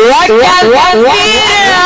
What? Does what, what, what,